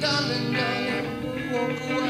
darling, darling, you walk away.